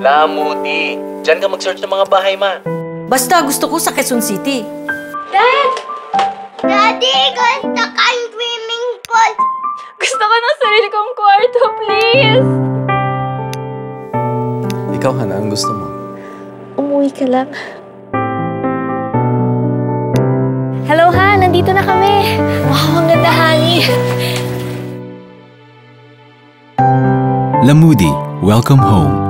Lamudi. Diyan ka mag-search ng mga bahay, ma. Basta gusto ko sa Quezon City. Dad! Daddy, gusto kang swimming pool. Gusto ko ng sarili kong kwarto, please! Ikaw, Hana, ang gusto mo? Umuwi ka lang. Hello, ha. Nandito na kami. Wow, ang ganda, honey. Lamudi, welcome home.